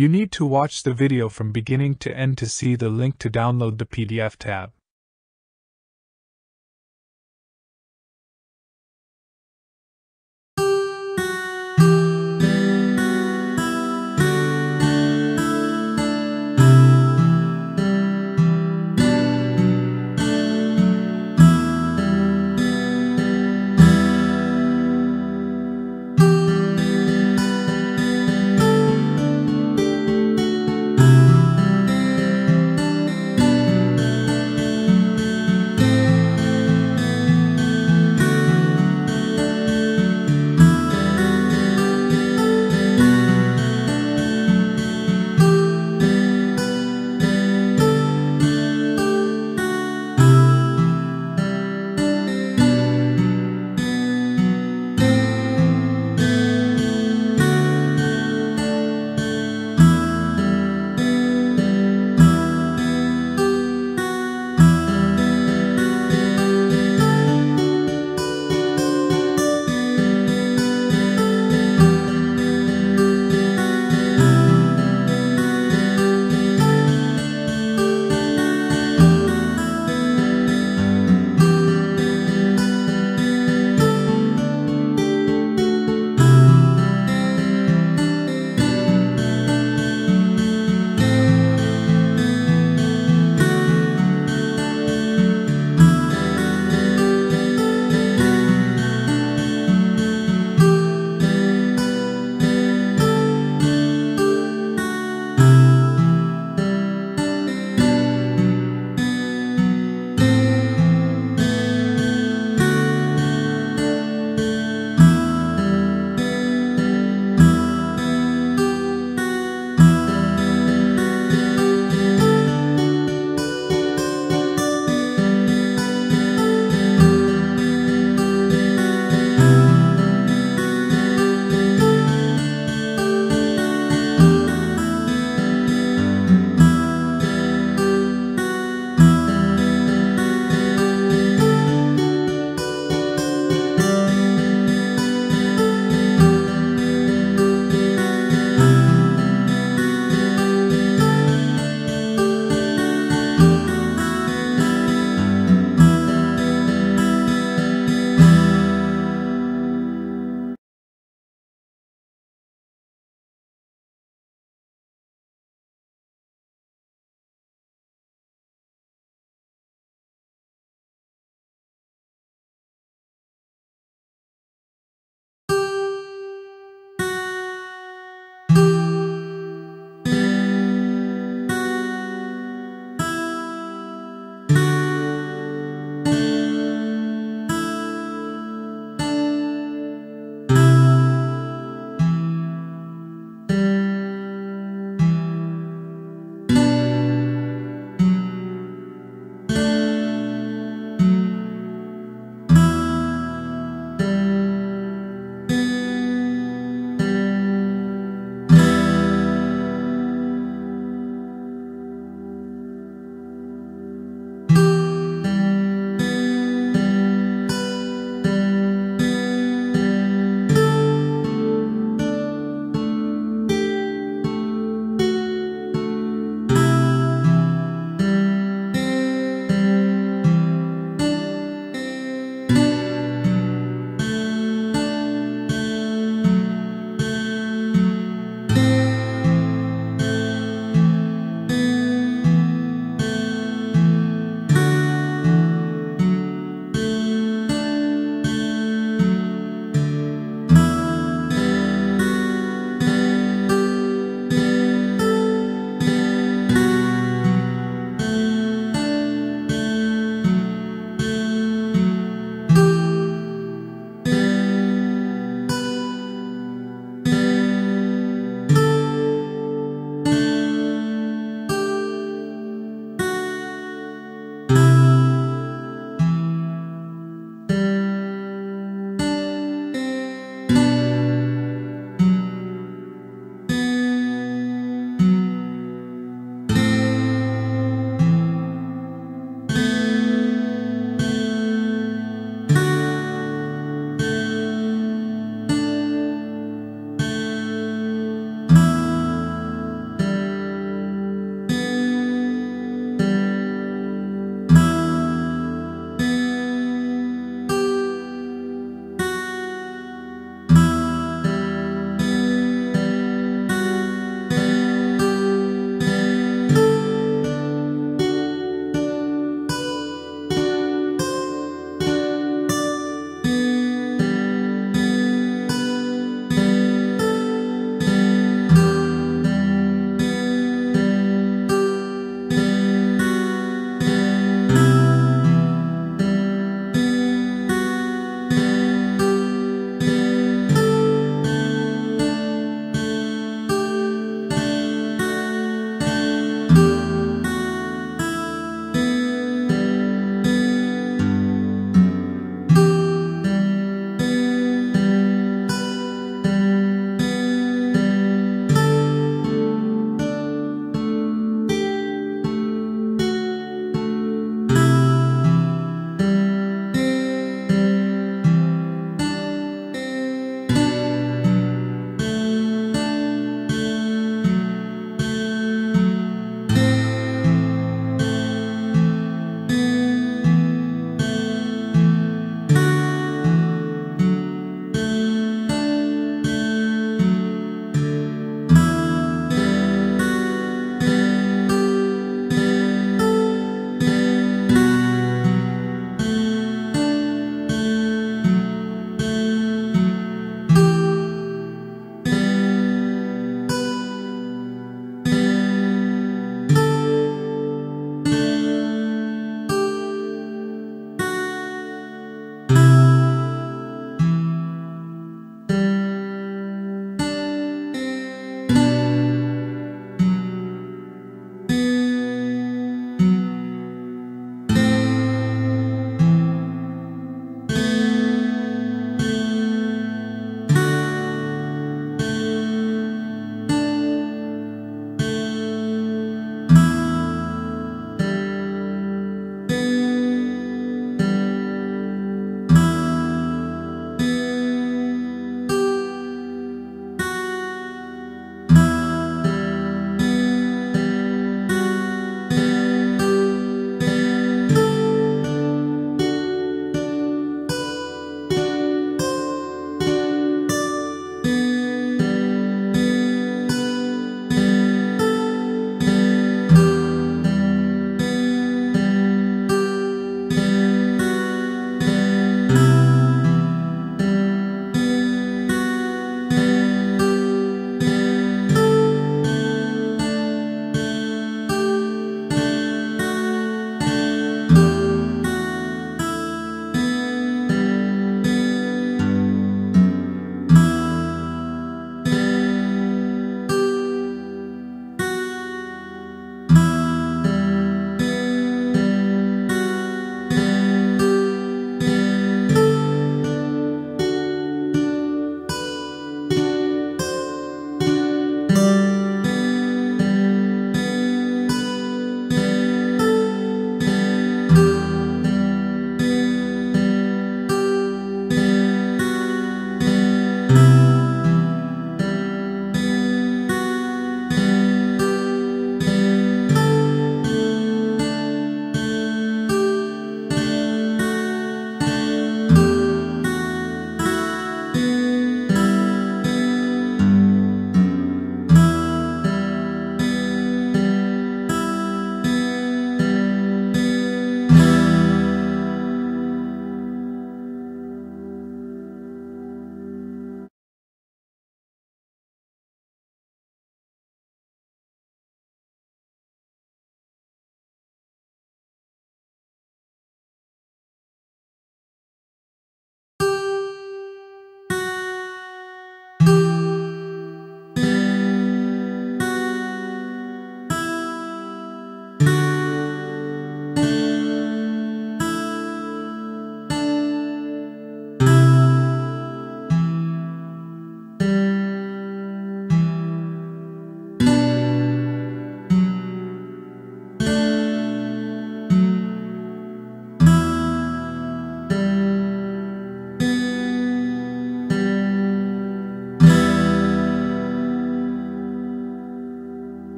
You need to watch the video from beginning to end to see the link to download the PDF tab.